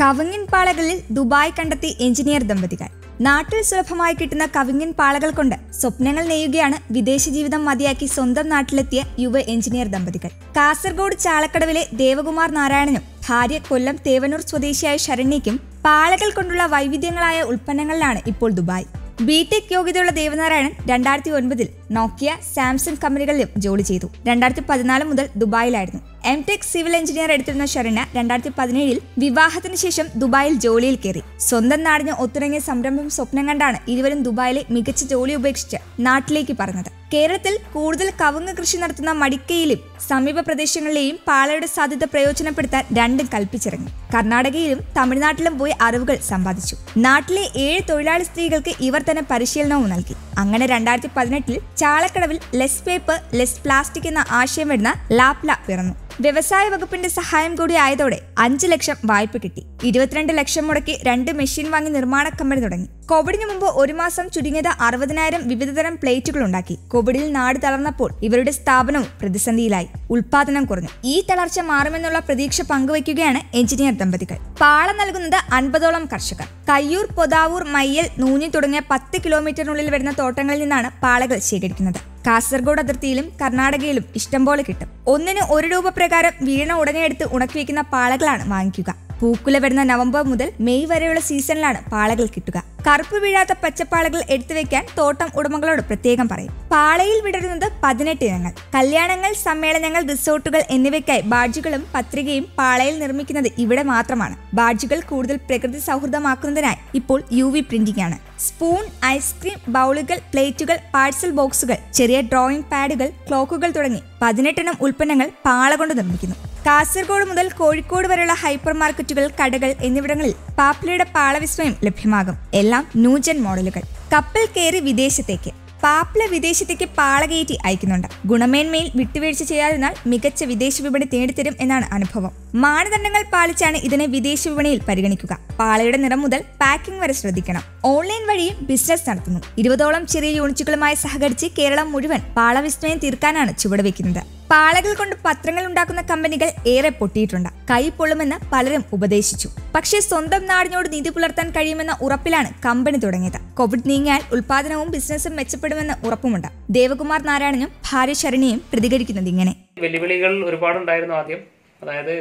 കവിങ്ങിൻ പാളകളിൽ Dubai കണ്ടെത്തി engineer ദമ്പതികൾ. നാട്ടിൽ സുലഭമായി കിട്ടുന്ന കവിങ്ങിൻ പാളകൾ കൊണ്ട് സ്വപ്നങ്ങൾ നെയ്യുകയാണ് വിദേശ ജീവിതം മതിയാക്കി സ്വന്തം നാട്ടിലെത്തിയ യുവ എഞ്ചിനീയർ ദമ്പതികൾ. കാസർഗോഡ് ചാലക്കടവിലെ ദേവകുമാർ നാരായണനും ഭാര്യ കൊല്ലം തേവനൂർ സ്വദേശിയായ ശരണ്യയ്ക്കും പാളകൾ കൊണ്ടുള്ള വൈവിധ്യങ്ങളായ ഉൽപ്പന്നങ്ങളിലാണ് ഇപ്പോൾ ദുബായ്. ബിടെക് യോഗ്യതയുള്ള ദേവനാരായണൻ രണ്ടായിരത്തി ഒൻപതിൽ നോക്കിയ സാംസങ് കമ്പനികളിലും ജോലി ചെയ്തു. രണ്ടായിരത്തി പതിനാല് മുതൽ ദുബായിലായിരുന്നു. എം ടെക് സിവിൽ എഞ്ചിനീയർ എടുത്തിരുന്ന ശരണ്യ രണ്ടായിരത്തി പതിനേഴിൽ വിവാഹത്തിന് ശേഷം ദുബായിൽ ജോലിയിൽ കയറി. സ്വന്തം നാടിന് ഒത്തിണങ്ങിയ സംരംഭം സ്വപ്നം കണ്ടാണ് ഇരുവരും ദുബായിലെ മികച്ച ജോലി ഉപേക്ഷിച്ച് നാട്ടിലേക്ക് പറഞ്ഞത് കേരളത്തിൽ കൂടുതൽ കവുങ്ങ് കൃഷി നടത്തുന്ന മടിക്കയിലും സമീപ പ്രദേശങ്ങളിലെയും പാളയുടെ സാധ്യത പ്രയോജനപ്പെടുത്താൻ രണ്ടും കൽപ്പിച്ചിറങ്ങി. കർണാടകയിലും തമിഴ്നാട്ടിലും പോയി അറിവുകൾ സമ്പാദിച്ചു. നാട്ടിലെ ഏഴ് തൊഴിലാളി സ്ത്രീകൾക്ക് ഇവർ തന്നെ പരിശീലനവും നൽകി. അങ്ങനെ രണ്ടായിരത്തി പതിനെട്ടിൽ ചാളക്കടവിൽ ലെസ് പേപ്പർ ലെസ് പ്ലാസ്റ്റിക് എന്ന ആശയം വരുന്ന ലാപ്ല പിറന്നു. വ്യവസായ വകുപ്പിന്റെ സഹായം കൂടി ആയതോടെ അഞ്ച് ലക്ഷം വായ്പ കിട്ടി. ഇരുപത്തിരണ്ട് ലക്ഷം മുടക്കി രണ്ട് മെഷീൻ വാങ്ങി നിർമ്മാണ കമ്പനി തുടങ്ങി. കോവിഡിന് മുമ്പ് ഒരു മാസം ചുരുങ്ങിയത് അറുപതിനായിരം വിവിധതരം പ്ലേറ്റുകൾ ഉണ്ടാക്കി. കോവിഡിൽ നാട് തളർന്നപ്പോൾ ഇവരുടെ സ്ഥാപനവും പ്രതിസന്ധിയിലായി. ഉൽപാദനം കുറഞ്ഞു. ഈ തളർച്ച മാറുമെന്നുള്ള പ്രതീക്ഷ പങ്കുവയ്ക്കുകയാണ് എഞ്ചിനീയർ ദമ്പതികൾ. പാള നൽകുന്നത് അൻപതോളം കർഷകർ. കയ്യൂർ പൊതാവൂർ മയ്യൽ നൂഞ്ഞി തുടങ്ങിയ പത്ത് കിലോമീറ്ററിനുള്ളിൽ വരുന്ന തോട്ടങ്ങളിൽ നിന്നാണ് പാളകൾ ശേഖരിക്കുന്നത്. കാസർഗോഡ് അതിർത്തിയിലും കർണാടകയിലും ഇഷ്ടംപോലെ കിട്ടും. ഒന്നിന് ഒരു രൂപ പ്രകാരം വീണ ഉടനെ എടുത്ത് ഉണക്കി വയ്ക്കുന്ന പാളകളാണ് വാങ്ങിക്കുക. പൂക്കുല വരുന്ന നവംബർ മുതൽ മെയ് വരെയുള്ള സീസണിലാണ് പാളകൾ കിട്ടുക. കറുപ്പ് വീഴാത്ത പച്ചപ്പാളകൾ എടുത്തു വെക്കാൻ തോട്ടം ഉടമകളോട് പ്രത്യേകം പറയും. പാളയിൽ വിടരുന്നത് പതിനെട്ട് ഇനങ്ങൾ. കല്യാണങ്ങൾ സമ്മേളനങ്ങൾ റിസോർട്ടുകൾ എന്നിവയ്ക്കായി ബാഡ്ജുകളും പത്രികയും പാളയിൽ നിർമ്മിക്കുന്നത് ഇവിടെ മാത്രമാണ്. ബാഡ്ജുകൾ കൂടുതൽ പ്രകൃതി സൗഹൃദമാക്കുന്നതിനായി ഇപ്പോൾ യു വി പ്രിന്റിംഗ് ആണ്. സ്പൂൺ ഐസ്ക്രീം ബൗളുകൾ പ്ലേറ്റുകൾ പാഴ്സൽ ബോക്സുകൾ ചെറിയ ഡ്രോയിങ് പാഡുകൾ ക്ലോക്കുകൾ തുടങ്ങി പതിനെട്ടെണ്ണം ഉൽപ്പന്നങ്ങൾ പാള കൊണ്ട് നിർമ്മിക്കുന്നു. കാസർഗോഡ് മുതൽ കോഴിക്കോട് വരെയുള്ള ഹൈപ്പർ മാർക്കറ്റുകൾ കടകൾ എന്നിവിടങ്ങളിൽ പാപ്പിളയുടെ പാളവിസ്മയം ലഭ്യമാകും. എല്ലാം ന്യൂജൻ മോഡലുകൾ. കപ്പൽ കയറി വിദേശത്തേക്ക്. പാപ്പിള വിദേശത്തേക്ക് പാള കയറ്റി അയക്കുന്നുണ്ട്. ഗുണമേന്മയിൽ വിട്ടുവീഴ്ച ചെയ്യാതിരുന്നാൽ മികച്ച വിദേശ വിപണി തേടിത്തരും എന്നാണ് അനുഭവം. മാനദണ്ഡങ്ങൾ പാലിച്ചാണ് ഇതിനെ വിദേശ വിപണിയിൽ പരിഗണിക്കുക. പാളയുടെ നിറം മുതൽ പാക്കിംഗ് വരെ ശ്രദ്ധിക്കണം. ഓൺലൈൻ വഴിയും ബിസിനസ് നടത്തുന്നു. ഇരുപതോളം ചെറിയ യൂണിറ്റുകളുമായി സഹകരിച്ച് കേരളം മുഴുവൻ പാളവിസ്മയം തീർക്കാനാണ് ചുവടുവെക്കുന്നത്. പാളകൾ കൊണ്ട് പത്രങ്ങൾ ഉണ്ടാക്കുന്ന കമ്പനികൾ ഏറെ പൊട്ടിയിട്ടുണ്ട്. കൈ പൊള്ളുമെന്ന് പലരും ഉപദേശിച്ചു. പക്ഷേ സ്വന്തം നാടിനോട് നീതി പുലർത്താൻ കഴിയുമെന്ന ഉറപ്പിലാണ് കമ്പനി തുടങ്ങിയത്. കോവിഡ് നീങ്ങിയാൽ ഉൽപാദനവും ബിസിനസ്സും മെച്ചപ്പെടുമെന്ന് ഉറപ്പുമുണ്ട്. ദേവകുമാർ നാരായണനും ഭാര്യ ശരണിയും പ്രതികരിക്കുന്നത് ഇങ്ങനെ. വെല്ലുവിളികൾ ഒരുപാടുണ്ടായിരുന്നു ആദ്യം. അതായത്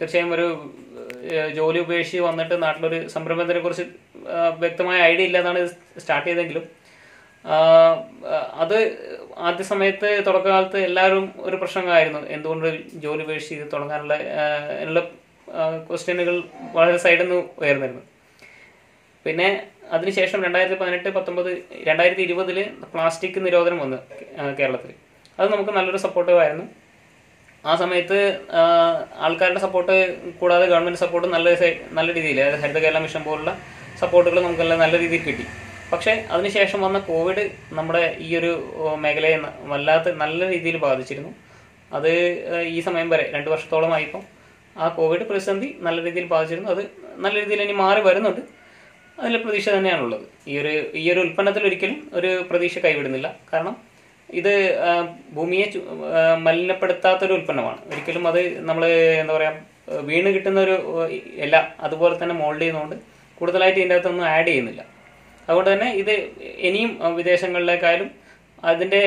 തീർച്ചയായും ഒരു ജോലി ഉപേക്ഷിച്ച് വന്നിട്ട് നാട്ടിലൊരു സംരംഭത്തിനെ കുറിച്ച് വ്യക്തമായ ഐഡിയ ഇല്ലാതാണ് സ്റ്റാർട്ട് ചെയ്തെങ്കിലും. അത് ആദ്യ സമയത്ത് തുടക്കകാലത്ത് എല്ലാവരും ഒരു പ്രശ്നങ്ങളായിരുന്നു. എന്തുകൊണ്ട് ജോലി ഉപേക്ഷിച്ച് ഇത് തുടങ്ങാനുള്ള എന്നുള്ള ക്വസ്റ്റ്യനുകൾ വളരെ സൈഡിൽ നിന്ന് ഉയർന്നിരുന്നു. പിന്നെ അതിനുശേഷം രണ്ടായിരത്തി പതിനെട്ട് പത്തൊമ്പത് രണ്ടായിരത്തി ഇരുപതിൽ പ്ലാസ്റ്റിക് നിരോധനം വന്നു കേരളത്തിൽ അത് നമുക്ക് നല്ലൊരു സപ്പോർട്ടീവായിരുന്നു ആ സമയത്ത് ആൾക്കാരുടെ സപ്പോർട്ട് കൂടാതെ ഗവൺമെന്റ് സപ്പോർട്ട് നല്ല നല്ല രീതിയിൽ അതായത് ഹരിത കേരള മിഷൻ പോലുള്ള സപ്പോർട്ടുകൾ നമുക്കെല്ലാം നല്ല രീതിയിൽ കിട്ടി. പക്ഷേ അതിനുശേഷം വന്ന കോവിഡ് നമ്മുടെ ഈ ഒരു മേഖലയെ വല്ലാത്ത നല്ല രീതിയിൽ ബാധിച്ചിരുന്നു. അത് ഈ സമയം വരെ രണ്ട് വർഷത്തോളമായിപ്പം ആ കോവിഡ് പ്രതിസന്ധി നല്ല രീതിയിൽ ബാധിച്ചിരുന്നു. അത് നല്ല രീതിയിൽ ഇനി മാറി വരുന്നുണ്ട്. അതിൽ പ്രതീക്ഷ തന്നെയാണുള്ളത്. ഈ ഒരു ഈ ഒരു ഉൽപ്പന്നത്തിൽ ഒരിക്കലും ഒരു പ്രതീക്ഷ കൈവിടുന്നില്ല. കാരണം ഇത് ഭൂമിയെ മലിനപ്പെടുത്താത്തൊരു ഉൽപ്പന്നമാണ്. ഒരിക്കലും അത് നമ്മൾ എന്താ പറയുക വീണ് കിട്ടുന്ന ഒരു ഇല അതുപോലെ തന്നെ മോൾഡ് ചെയ്യുന്നതുകൊണ്ട് കൂടുതലായിട്ട് ഇതിന്റെ അകത്തൊന്നും ആഡ് ചെയ്യുന്നില്ല. അതുകൊണ്ട് തന്നെ ഇത് ഇനിയും വിദേശങ്ങളിലേക്കായാലും അതിന്റെ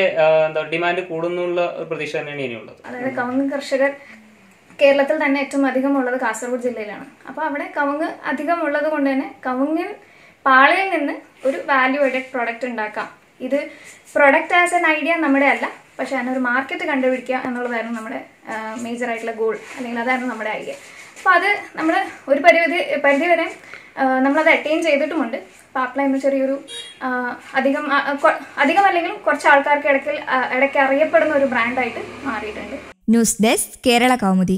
എന്താ ഡിമാൻഡ് കൂടുന്നുള്ള ഒരു പ്രതീക്ഷ തന്നെയാണ് ഇനിയുള്ളത്. അതായത് കവുങ്ങ് കർഷകർ കേരളത്തിൽ തന്നെ ഏറ്റവും അധികം ഉള്ളത് കാസർഗോഡ് ജില്ലയിലാണ്. അപ്പോൾ അവിടെ കവുങ്ങ് അധികം ഉള്ളത് കൊണ്ട് തന്നെ കവുങ്ങിൽ പാളയിൽ നിന്ന് ഒരു വാല്യൂ ആഡഡ് പ്രൊഡക്റ്റ് ഉണ്ടാക്കാം. ഇത് പ്രൊഡക്റ്റ് ആസ് എൻ ഐഡിയ നമ്മുടെ അല്ല പക്ഷെ അതിനൊരു മാർക്കറ്റ് കണ്ടുപിടിക്കുക എന്നുള്ളതായിരുന്നു നമ്മുടെ മേജർ ആയിട്ടുള്ള ഗോൾ അല്ലെങ്കിൽ അതായിരുന്നു നമ്മുടെ ഐഡിയ അപ്പോൾ അത് നമ്മൾ ഒരു പരിധി പരിധി വരെ നമ്മളത് അറ്റൈൻ ചെയ്തിട്ടുമുണ്ട്. പാപ്ല എന്ന ചെറിയൊരു അധികം അധികം അല്ലെങ്കിൽ കുറച്ച് ആൾക്കാർക്ക് ഇടയ്ക്ക് ഇടയ്ക്ക് അറിയപ്പെടുന്ന ഒരു ബ്രാൻഡായിട്ട് മാറിയിട്ടുണ്ട്. News desk Kerala Kaumudi